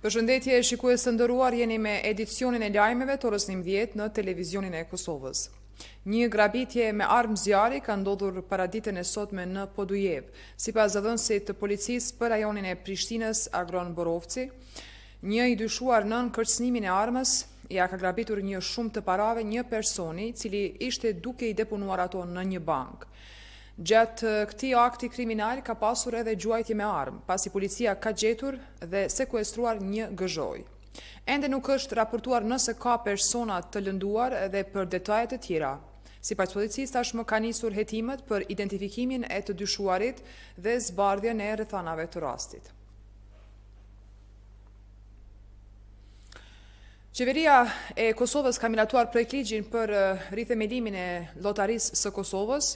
Përshëndetje shikues të nderuar, jeni me edicionin e lajmeve të orës 11 në televizionin e Kosovës. Një grabitje me armë zjarri ka ndodhur paraditën e sotme në Podujevë, sipas zëdhënësit të policisë për rajonin e Prishtinës, Agron Borovci. Një i dyshuar nën kërcënimin e armës ia ka grabitur një shumë të parave një personi i cili ishte duke i deponuar ato në një bankë. Gjatë këtij akti kriminal ka pasur edhe gjuajtje me armë, pasi policia ka gjetur dhe sekuestruar një gëzhojë. Ende nuk është raportuar nëse ka persona të lënduar dhe për detaje të tjera. Sipas policisë tashmë kanë nisur hetimet për identifikimin e të dyshuarit dhe zbardhjen e rrethanave të rastit. Qeveria e Kosovës ka miratuar projektligjin për rithemelimin e lotarisë së Kosovës.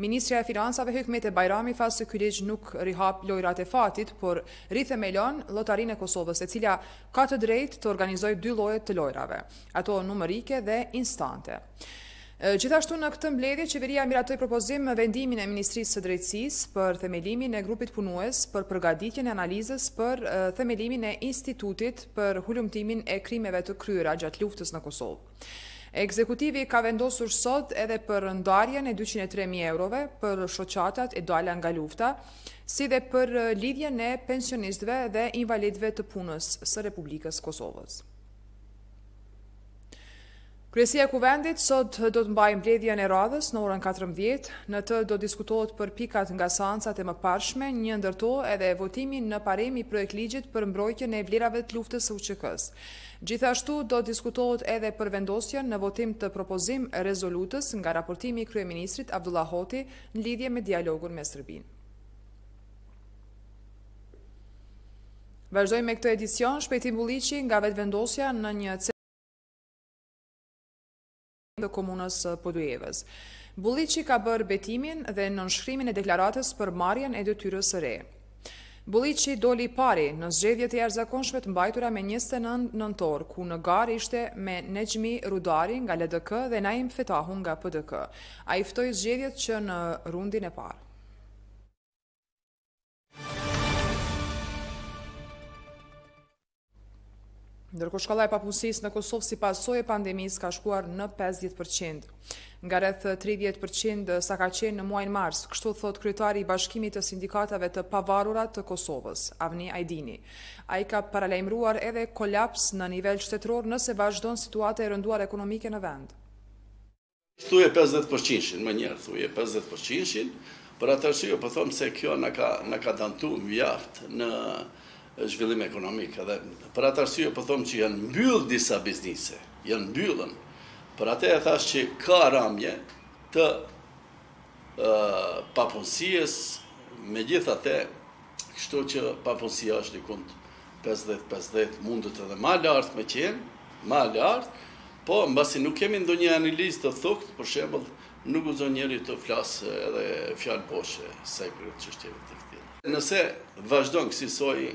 Ministrja e Financave Hykmete Bajrami tha se ky ligj nuk rihap lojërat e fatit, por rithemelon lotarinë e Kosovës, e cila ka të drejtë të organizojë dy lloje të lojërave, ato numerike dhe instante. Gjithashtu në këtë mbledhje, qeveria miratoi propozim vendimin e Ministrisë së Drejtësisë për themelimin e grupit punues për përgaditjen e analizës për themelimin e Institutit për hulumtimin e krimeve të kryera gjatë luftës në Kosovë. Ekzekutivi ka vendosur sot edhe për ndarjen e 203.000 eurove për shoqatat e dala nga lufta, si dhe për lidhjen e pensionistëve dhe invalidëve të punës së Republikës së Kosovës. Kryesia e Kuvendit sot do të mbajë mbledhjen e radhës në orën katërmbëdhjetë. Në të do të diskutohet për pikat nga seancat e mëparshme, një ndër to edhe votimi në parim i projektligjit për mbrojtjen e vlerave të luftës së UÇK-së. Gjithashtu do të diskutohet edhe për vendosjen në votim të propozim rezolutës nga raportimi i kryeministrit Avdullah Hoti në lidhje me dialogun me Serbinë. Vazhdojmë me këtë edicion, Shpejtim Bulliqi nga Vetëvendosja në një të Komunës së Podujevës. Bulliqi ka bërë betimin dhe nënshkrimin e deklaratës për marrjen e detyrës së re. Bulliqi doli i pari në zgjedhjet e jashtëzakonshme të mbajtura me njëzet e nëntë nëntor, ku në garë ishte me Nexhmi Rudari nga LDK dhe Naim Fetahu nga PDK. Ai fitoi zgjedhjet që në rundin e parë. Ndërkohë shkalla e papunësisë në Kosovë si pasojë e pandemisë ka shkuar në 50%, nga rreth 30% sa ka qenë në muajin mars, kështu thotë kryetari i bashkimit të sindikatave të pavarura të Kosovës, Avni Ajdini. Ai ka paralajmëruar edhe kolaps në nivel shtetëror nëse vazhdon situata e rënduar ekonomike në vend. Thuajse pesëdhjetë përqindëshin, më njerë thuajse pesëdhjetë përqindëshin, për atë arsye po them se kjo na ka na ka damtu mjaft në zhvillim ekonomik edhe për atë arsye po them që janë mbyll disa biznese, janë mbyllur. Për atë e thash që ka ramje të papunësisë, megjithatë, kështu që papunësia është dikund 50-50, mundet edhe ma lartë me qenë, ma lartë, po mbasi nuk kemi ndonjë analizë të thukët, për shembull, nuk u zonë njeri të flasë edhe fjalë boshe, sa i përket çështjeve të këtilla. Nëse vazhdon kësisoj,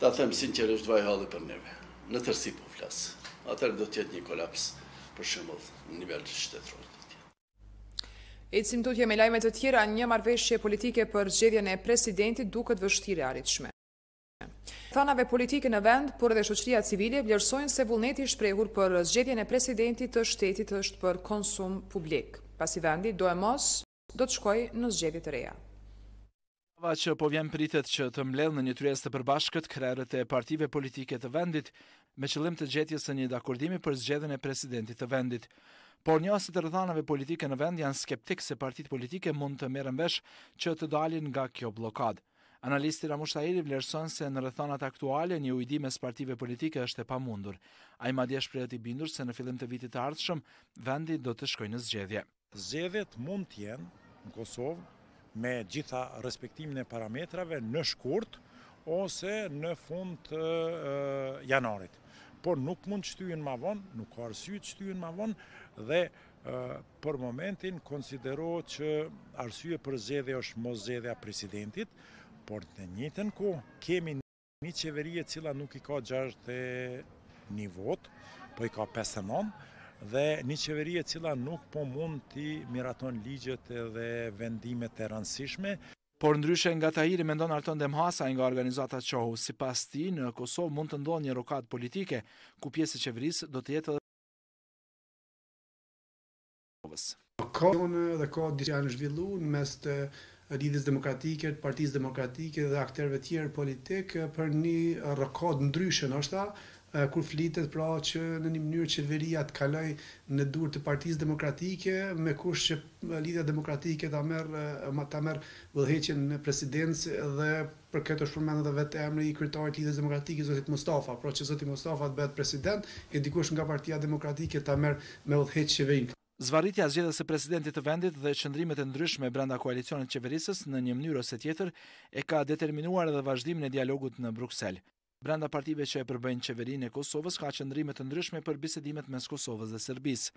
ta them sinqerisht vaj halli për neve, në tërësi po flas, atëherë do të jetë një kolaps, për shembull, në nivel shtetëror. Ecim tutje me lajme të tjera, një marrëveshje politike për zgjedhjen e presidentit duket vështirë e arritshme. Rrethanave politike në vend, por edhe shoqëria civile vlerësojnë se vullneti i shprehur për zgjedhjen e presidentit të shtetit është për konsum publik, pasi vendi do e mos do të shkojë në zgjedhje të reja. Java që po vjen pritet që të mbledhë në një tryezë të përbashkët krerët e partive politike të vendit me qëllim të gjetjes së një dakordimi për zgjedhjen e presidentit të vendit. Por njohësit e rrethanave politike në vend janë skeptikë se partitë politike mund të merren vesh që të dalin nga kjo bllokadë. Analisti Ramush Tahiri vlerëson se në rrethanat aktuale një ujdi mes partive politike është e pamundur. Ai madje shprehet i bindur se në fillim të vitit të ardhshëm vendi do të shkojë në zgjedhje. Zgjedhjet mund të jenë në Kosovë me gjithë respektimin e parametrave në shkurt ose në fund të janarit. Por nuk mund të shtyhen ma vonë, nuk ka arsye të shtyhen ma vonë dhe për momentin konsideroj që arsye për zgjedhje është moszgjedhja e presidentit, por në të njëjtën kohë kemi Një qeveri e cila nuk i ka 61 votë, po i ka 59, dhe një qeveri e cila nuk po mund t'i miraton ligjet dhe vendimet e rëndësishme. Por ndryshe nga Tahiri mendon Arton Demhasaj nga organizata Çohu. Sipas tij, në Kosovë mund të ndodhë një rokadë politike, ku pjesë e qeverisë do të jetë edhe Kosovës. Ka takime edhe që janë zhvillu në mes të Lidhjes Demokratike, të Partisë Demokratike dhe akterëve tjerë politikë për një rokadë ndryshe ndoshta, kur flitet pra që në një mënyrë qeveria të kalojë në duar të Partisë Demokratike, me kusht që Lidhja Demokratike ta merr ta merr udhëheqjen në Presidencë dhe Për këtë është përmendur dhe vetë emri i kryetarit të Lidhjes Demokratike, zotit Mustafa, pra që zoti Mustafa të bëhet president e dikush nga Partia Demokratike ta merr me udhëheq qeverinë. Zvarritja e zgjedhjes së presidentit të vendit dhe qëndrimet e ndryshme brenda koalicionit qeverisës në një mënyrë ose tjetër e ka determinuar edhe vazhdimin e dialogut në Bruksel. Brenda partive që e përbëjnë qeverinë e Kosovës ka qëndrime të ndryshme për bisedimet mes Kosovës dhe Serbisë.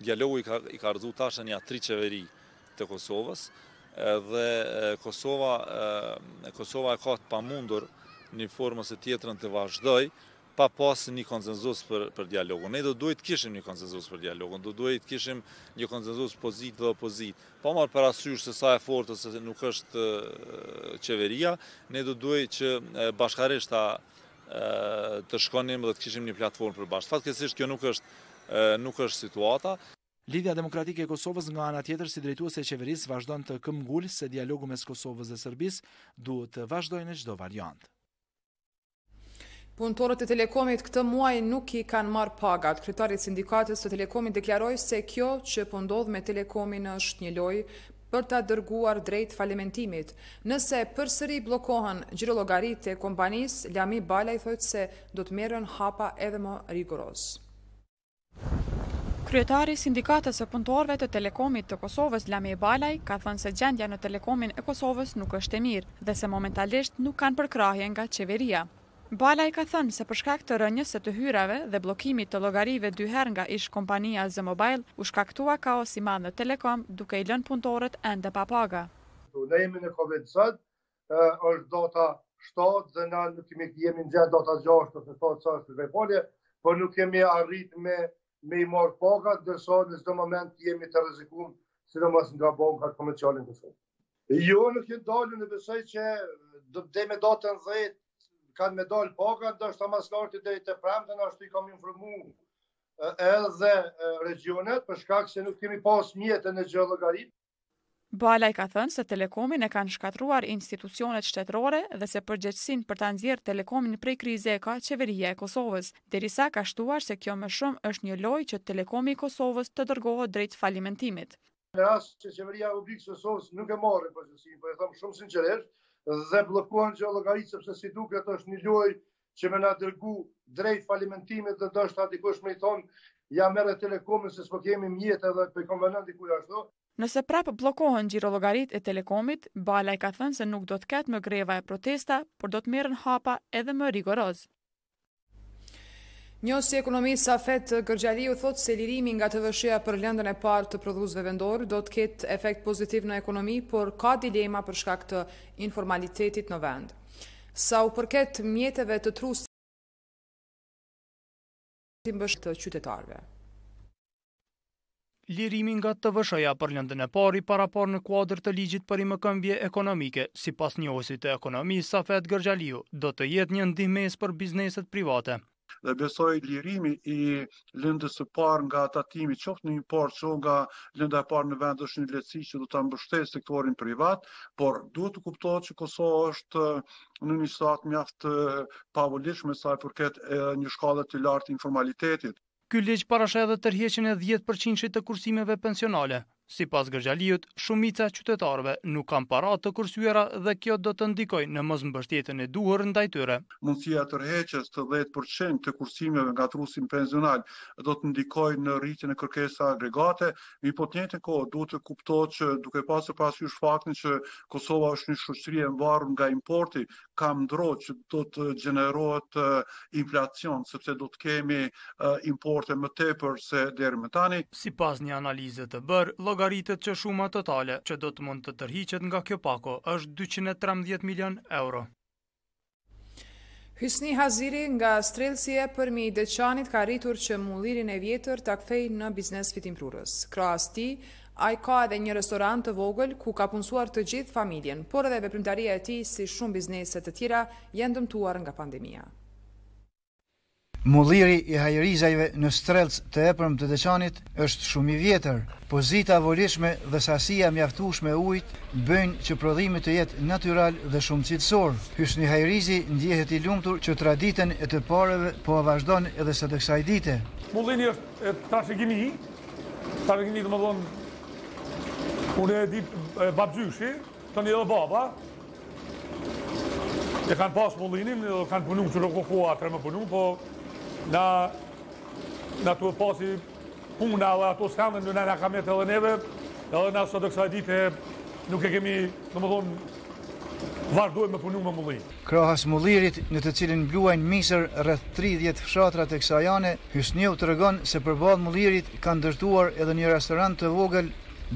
Dialogu i ka i ka rrëzu tash nja tri qeveri të Kosovës dhe Kosova Kosova e ka të pamundur një formë ose tjetrën të vazhdoj pa pas një konsenzus për, për dialogun. Ne do duhej të kishim një konsenzus për dialogun, do duhej të kishim një konsenzus pozitë dhe opozitë. Pa marrë parasysh se sa e fortë ose nuk është qeveria, ne do duhej që bashkarisht ta të shkonim dhe të kishim një platformë të përbashkët. Fatkeqësisht kjo nuk është nuk është situata. Lidhja Demokratike e Kosovës nga ana tjetër si drejtuese e qeverisë vazhdon të këmbëngulë se dialogu mes Kosovës dhe Serbisë duhet të vazhdojë në çdo variant. Punëtorët e Telekomit këtë muaj nuk i kanë marrë pagat. Kryetari i Sindikatës së Telekomit deklaroi se kjo që po ndodh me Telekomin është një lojë për ta dërguar drejt falimentimit. Nëse përsëri bllokohen xhirollogaritë e kompanisë, Lami Balaj thotë se do të merren hapa edhe më rigorozë. Kryetari i Sindikatës së Punëtorëve të Telekomit të Kosovës, Lami Balaj, ka thënë se gjendja në Telekomin e Kosovës nuk është e mirë dhe se momentalisht nuk kanë përkrahje nga qeveria. Balaj ka thënë se për shkak të rënies së të hyrave dhe bllokimit të llogarive dy herë nga ish-kompania Z-Mobile, u shkaktua kaos i madh në Telekom, duke i lënë punëtorët ende pa paga. Problemi i Covidit sot, është data shtatë dhe na nuk kemi, jemi data gjashtë ose shtatë sa është me falje, po nuk kemi arritë me me i marrë pagat, ndërsa në çdo moment jemi të rrezikum, sidomos nga bankat komerciale në Kosovë. Jo, nuk janë dalë, unë besoj që deri me datën 10 kanë me dalë pagat, ndoshta ma s'largti deri të premten, ashtu i kam informu edhe regjionet, për shkak se nuk kemi pas mjete në xhirollogari. Balaj ka thënë se telekomin e kanë shkatërruar institucionet shtetërore dhe se përgjegjësinë për ta nxjerrë telekomin prej krize e ka qeveria e Kosovës, derisa ka shtuar se kjo më shumë është një lojë që telekomi i Kosovës të dërgohet drejt falimentimit. Në rast që qeveria e Republikës së Kosovës nuk e marrin përgjegjësinë, po e them shumë sinqerisht, dhe bllokohen xhirollogaritë sepse si duket është një lojë që me na dërgu drejt falimentimit dhe ndoshta dikush me i thonë ja merre telekomin se s'po kemi mjet edhe po i konvenon dikujt ashtu. Nëse prapë bllokohen xhirollogaritë e Telekomit, Balaj ka thënë se nuk do të ketë më greva e protesta, por do të merren hapa edhe më rigorozë. Njohësi i ekonomisë Safet Gërxhaliu thotë se lirimi nga TVSH-ja për lëndën e parë të prodhuesve vendorë do të ketë efekt pozitiv në ekonomi, por ka dilema për shkak të informalitetit në vend. Sa u përket mjeteve të Trustit të qytetarëve. Lirimi nga TVSH-ja për lëndën e parë i paraparë në kuadër të ligjit për rimëkëmbje ekonomike, sipas njohësit të ekonomisë, Safet Gërxhaliu, do të jetë një ndihmesë për bizneset private. Dhe besoj lirimi i lëndës së parë nga tatimi, qoftë në import, qoftë nga lënda e parë në vend, është një lehtësi që do ta mbështet sektorin privat, por duhet të kuptohet që Kosova është në një situatë mjaft të pavolitshme sa i përket një shkalle të lartë të informalitetit. Ky ligj parasheh edhe tërheqjen e dhjetë përqindshit të kursimeve pensionale. Sipas Gërxhaliut, shumica e qytetarëve nuk kanë para të kursyera dhe kjo do të ndikojë në mosmbështetjen e duhur ndaj tyre. Mundësia e tërheqjes të dhjetë përqind të kursimeve nga trusti pensional do të ndikojë në rritjen e kërkesave agregate, mirëpo të njëjtën kohë duhet të kuptohet që duke pasur parasysh faktin që Kosova është një shoqëri e mvarur nga importi, kam dro që do të gjenerohet inflacion, sepse do të kemi importe më tepër se deri më tani. Sipas një analize të bërë, llogaritet që shuma totale që do të mund të tërhiqet nga kjo pako është dyqind e trembëdhjetë milionë euro. Hysni Haziri nga Strellci i Epërm i Deçanit ka arritur që mullirin e vjetër ta kthejë në biznes fitimprurës. Krahas tij, Ai ka edhe një restorant të vogël ku ka punësuar të gjithë familjen, por edhe veprimtaria e tij si shumë biznese të tjera janë dëmtuar nga pandemia. Mulliri i Hajrizajve në Strellc të Epërm të Deçanit është shumë i vjetër. Pozita e volitshme dhe sasia e mjaftueshme e ujit bëjnë që prodhimi të jetë natyral dhe shumë cilësor. Hysni Hajrizi ndjehet i lumtur që traditën e të parëve po e vazhdon edhe sot e kësaj dite. Mulliri është trashëgimi i. Tani domethonë, unë e di babgjyshi, tani edhe baba, e kanë pas mullinin, edhe kanë punu që në kohë atër me punu, po na, na tu e pasë puna edhe ato s'kanë dhe në në në ka met edhe neve, edhe na sot e kësaj dite nuk e kemi, domethonë, Vazhdojmë me punu me mulli. Krahas mullirit, në të cilin bluajnë misër rreth tridhjetë fshatra të kësaj ane, Hysniu tregon se përballë mullirit kanë ndërtuar edhe një restorant të vogël,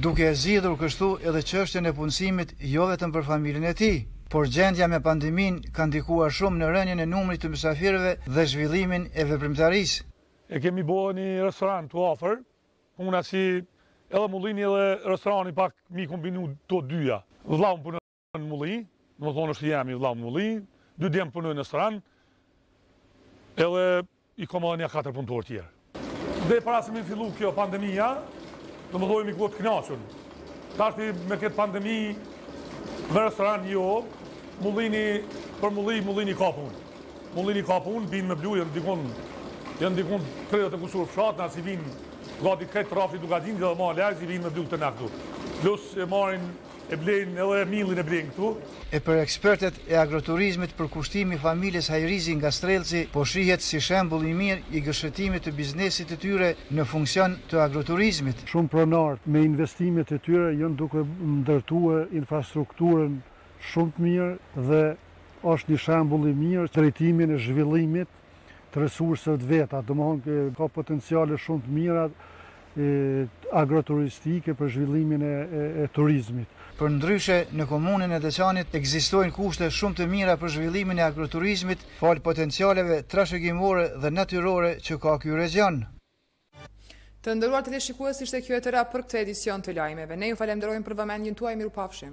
duke e zgjidhur kështu edhe çështjen e punësimit jo vetëm për familjen e tij, por gjendja me pandeminë ka ndikuar shumë në rënien e numrit të mysafirëve dhe zhvillimin e veprimtarisë. E kemi bo ni restorant këtu afër, Puna si edhe mullini edhe restorani pak mi kombinu to dyja. Vllau më punon në mulli, domethonë është i jemi vllau në mulli, dy djem punojnë në restoran. Edhe i kam edhe një katër punëtorë tjerë. Dhe para se me fillu kjo pandemia, domethonë jemi konë të knaqun. Tashti me këtë pandemi me restoran jo, mullini për mulli, mullini ka punë. Mullini ka punë, vinë me blu, janë dikun, janë dikun tridhjetë e kusur fshatna si vinë gati krejt Rrafshi Dukagjinit, dhe ma largzi vinë me blu këtu na këtu. Plus e marrin, e blejnë edhe millin e blejnë këtu. E për ekspertët e agroturizmit përkushtimi i familjes Hajrizi nga Strelci po shihet si shembull i mirë i gërshetimit të biznesit të tyre në funksion të agroturizmit. Shumë pronarë me investimet e tyre janë duke ndërtue infrastrukturën Shumë të mirë dhe është një shembull i mirë në drejtimin e zhvillimit të resurseve të veta, domethënë ka potenciale shumë të mira agroturistike për zhvillimin e turizmit. Përndryshe, në Komunën e Deçanit ekzistojnë kushte shumë të mira për zhvillimin e agroturizmit falë potencialeve trashëgimore dhe natyrore që ka ky regjion. Të nderuar teleshikues, ishte kjo e tëra për këtë edicion të lajmeve. Ne ju falenderojmë për vëmendjen tuaj, mirupafshim.